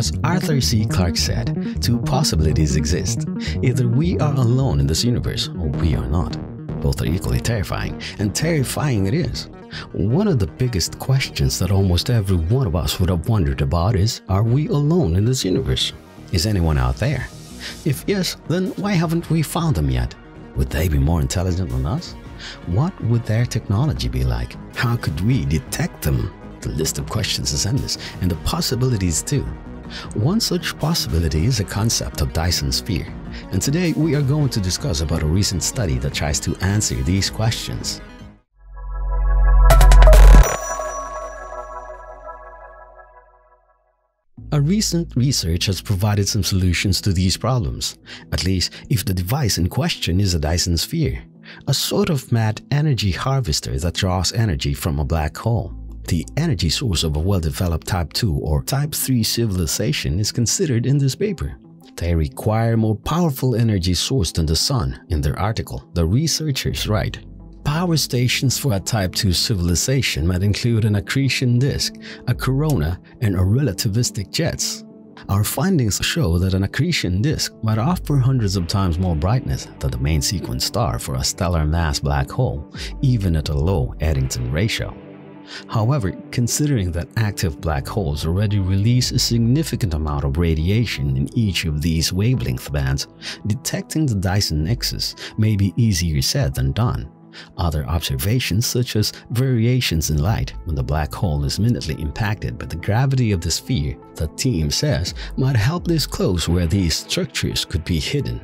As Arthur C. Clarke said, two possibilities exist. Either we are alone in this universe or we are not. Both are equally terrifying, and terrifying it is. One of the biggest questions that almost every one of us would have wondered about is Are we alone in this universe? Is anyone out there? If yes, then why haven't we found them yet? Would they be more intelligent than us? What would their technology be like? How could we detect them? The list of questions is endless, and the possibilities too. One such possibility is the concept of Dyson sphere, and today we are going to discuss about a recent study that tries to answer these questions. A recent research has provided some solutions to these problems, at least if the device in question is a Dyson sphere, a sort of mad energy harvester that draws energy from a black hole. The energy source of a well-developed Type 2 or Type 3 civilization is considered in this paper. They require more powerful energy source than the sun. In their article, the researchers write, Power stations for a Type 2 civilization might include an accretion disk, a corona, and a relativistic jets. Our findings show that an accretion disk might offer hundreds of times more brightness than the main sequence star for a stellar mass black hole, even at a low Eddington ratio. However, considering that active black holes already release a significant amount of radiation in each of these wavelength bands, detecting the Dyson nexus may be easier said than done. Other observations such as variations in light when the black hole is minutely impacted by the gravity of the sphere, the team says might help disclose where these structures could be hidden.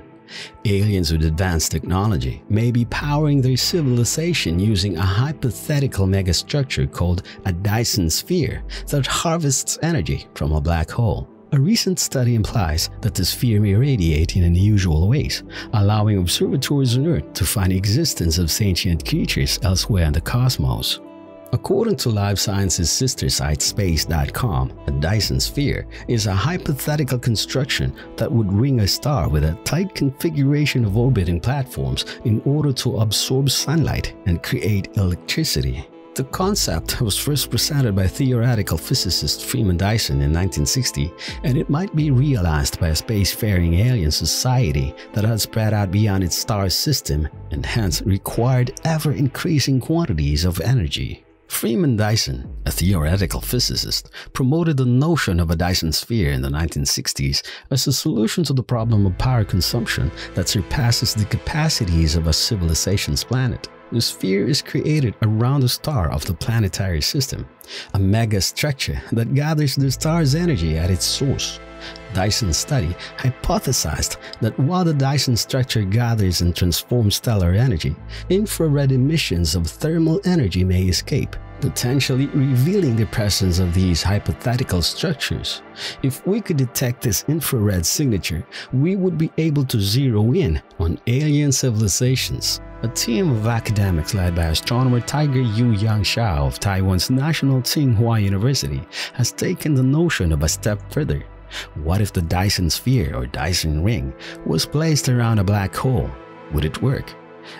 Aliens with advanced technology may be powering their civilization using a hypothetical megastructure called a Dyson sphere that harvests energy from a black hole. A recent study implies that the sphere may radiate in unusual ways, allowing observatories on Earth to find existence of sentient creatures elsewhere in the cosmos. According to Live Science's sister site Space.com, a Dyson sphere is a hypothetical construction that would ring a star with a tight configuration of orbiting platforms in order to absorb sunlight and create electricity. The concept was first presented by theoretical physicist Freeman Dyson in 1960, and it might be realized by a spacefaring alien society that had spread out beyond its star system and hence required ever-increasing quantities of energy. Freeman Dyson, a theoretical physicist, promoted the notion of a Dyson sphere in the 1960s as a solution to the problem of power consumption that surpasses the capacities of a civilization's planet. The sphere is created around the star of the planetary system, a megastructure that gathers the star's energy at its source. Dyson's study hypothesized that while the Dyson structure gathers and transforms stellar energy, infrared emissions of thermal energy may escape, potentially revealing the presence of these hypothetical structures. If we could detect this infrared signature, we would be able to zero in on alien civilizations. A team of academics led by astronomer Tiger Yu Yang Hsiao of Taiwan's National Tsing Hua University has taken the notion of a step further. What if the Dyson sphere or Dyson ring was placed around a black hole? Would it work?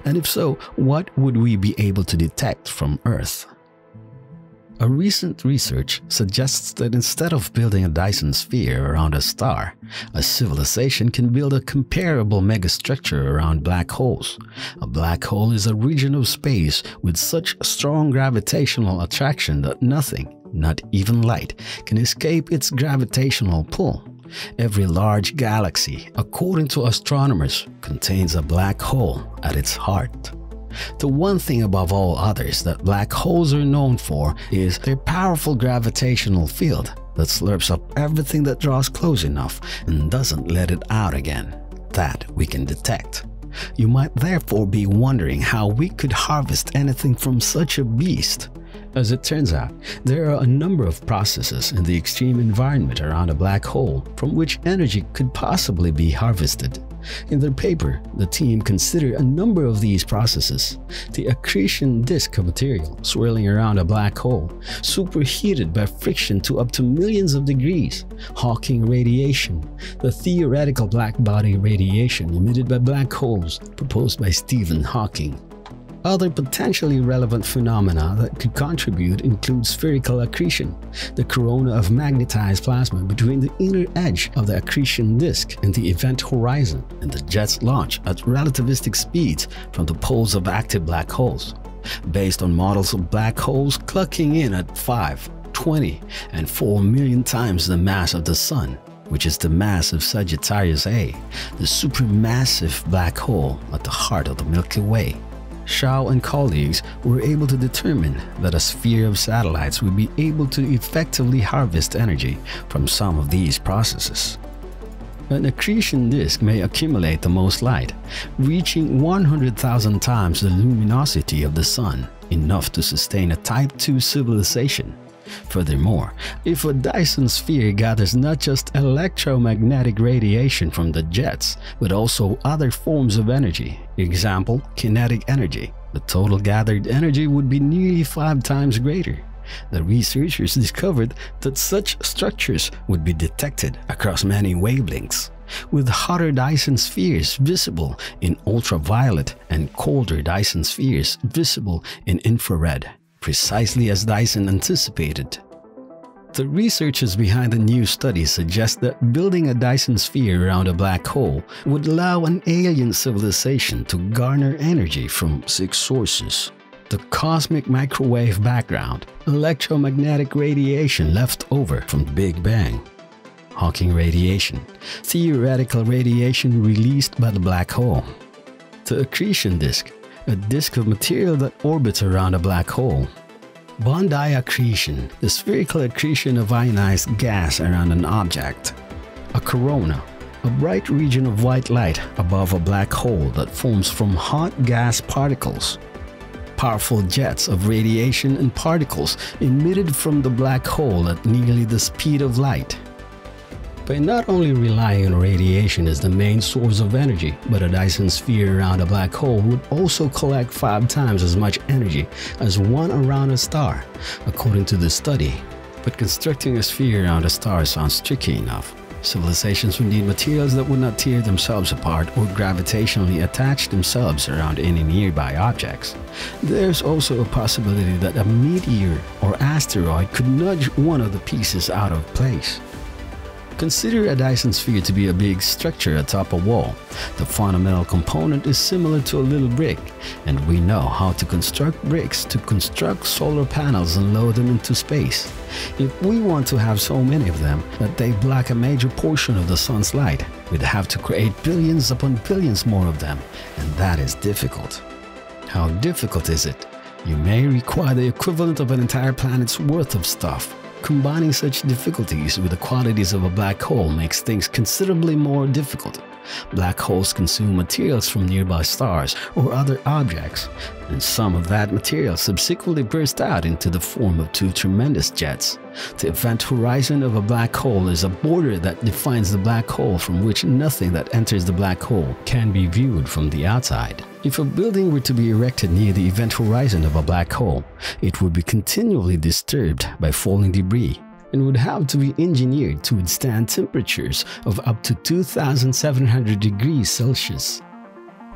And if so, what would we be able to detect from Earth? A recent research suggests that instead of building a Dyson sphere around a star, a civilization can build a comparable megastructure around black holes. A black hole is a region of space with such strong gravitational attraction that nothing, not even light, can escape its gravitational pull. Every large galaxy, according to astronomers, contains a black hole at its heart. The one thing above all others that black holes are known for is their powerful gravitational field that slurps up everything that draws close enough and doesn't let it out again. That we can detect. You might therefore be wondering how we could harvest anything from such a beast. As it turns out, there are a number of processes in the extreme environment around a black hole from which energy could possibly be harvested. In their paper, the team considered a number of these processes. The accretion disk of material swirling around a black hole, superheated by friction to up to millions of degrees, Hawking radiation, the theoretical black body radiation emitted by black holes proposed by Stephen Hawking. Other potentially relevant phenomena that could contribute include spherical accretion, the corona of magnetized plasma between the inner edge of the accretion disk and the event horizon, and the jet's launch at relativistic speeds from the poles of active black holes. Based on models of black holes clocking in at 5, 20, and 4 million times the mass of the Sun, which is the mass of Sagittarius A, the supermassive black hole at the heart of the Milky Way. Hsiao and colleagues were able to determine that a sphere of satellites would be able to effectively harvest energy from some of these processes. An accretion disk may accumulate the most light, reaching 100,000 times the luminosity of the Sun, enough to sustain a Type 2 civilization. Furthermore, if a Dyson sphere gathers not just electromagnetic radiation from the jets, but also other forms of energy, example, kinetic energy, the total gathered energy would be nearly five times greater. The researchers discovered that such structures would be detected across many wavelengths, with hotter Dyson spheres visible in ultraviolet and colder Dyson spheres visible in infrared precisely as Dyson anticipated. The researchers behind the new study suggest that building a Dyson sphere around a black hole would allow an alien civilization to garner energy from six sources. The cosmic microwave background, electromagnetic radiation left over from the Big Bang, Hawking radiation, theoretical radiation released by the black hole, the accretion disk, a disk of material that orbits around a black hole. Bondi accretion, the spherical accretion of ionized gas around an object. A corona, a bright region of white light above a black hole that forms from hot gas particles. Powerful jets of radiation and particles emitted from the black hole at nearly the speed of light by not only relying on radiation as the main source of energy, but a Dyson sphere around a black hole would also collect five times as much energy as one around a star, according to the study. But constructing a sphere around a star sounds tricky enough. Civilizations would need materials that would not tear themselves apart or gravitationally attach themselves around any nearby objects. There's also a possibility that a meteor or asteroid could nudge one of the pieces out of place. Consider a Dyson sphere to be a big structure atop a wall. The fundamental component is similar to a little brick, and we know how to construct bricks to construct solar panels and load them into space. If we want to have so many of them that they block a major portion of the sun's light, we'd have to create billions upon billions more of them, and that is difficult. How difficult is it? You may require the equivalent of an entire planet's worth of stuff. Combining such difficulties with the qualities of a black hole makes things considerably more difficult. Black holes consume materials from nearby stars or other objects, and some of that material subsequently bursts out into the form of two tremendous jets. The event horizon of a black hole is a border that defines the black hole from which nothing that enters the black hole can be viewed from the outside. If a building were to be erected near the event horizon of a black hole, it would be continually disturbed by falling debris and would have to be engineered to withstand temperatures of up to 2700 degrees Celsius.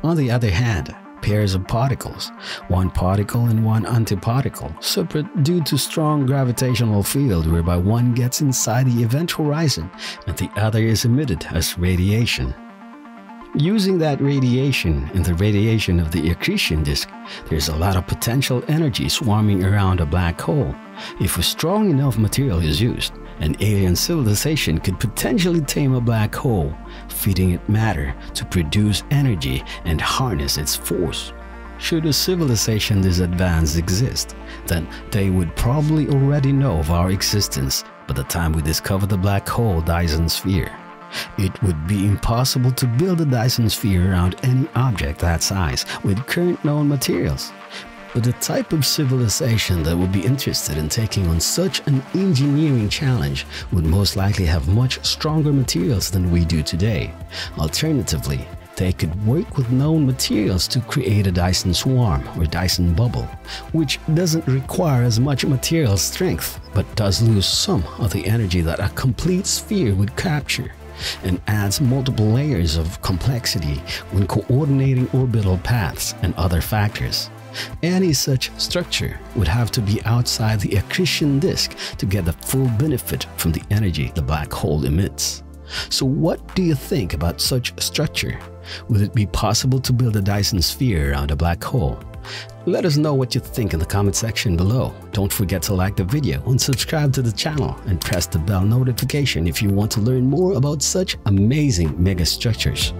On the other hand, pairs of particles, one particle and one antiparticle, separate due to strong gravitational field whereby one gets inside the event horizon and the other is emitted as radiation. Using that radiation and the radiation of the accretion disk, there's a lot of potential energy swarming around a black hole. If a strong enough material is used, an alien civilization could potentially tame a black hole, feeding it matter to produce energy and harness its force. Should a civilization this advanced exist, then they would probably already know of our existence by the time we discover the black hole Dyson sphere. It would be impossible to build a Dyson sphere around any object that size with current known materials. But the type of civilization that would be interested in taking on such an engineering challenge would most likely have much stronger materials than we do today. Alternatively, they could work with known materials to create a Dyson swarm or Dyson bubble, which doesn't require as much material strength but does lose some of the energy that a complete sphere would capture and adds multiple layers of complexity when coordinating orbital paths and other factors. Any such structure would have to be outside the accretion disk to get the full benefit from the energy the black hole emits. So what do you think about such structure? Would it be possible to build a Dyson sphere around a black hole? Let us know what you think in the comment section below. Don't forget to like the video and subscribe to the channel and press the bell notification if you want to learn more about such amazing megastructures.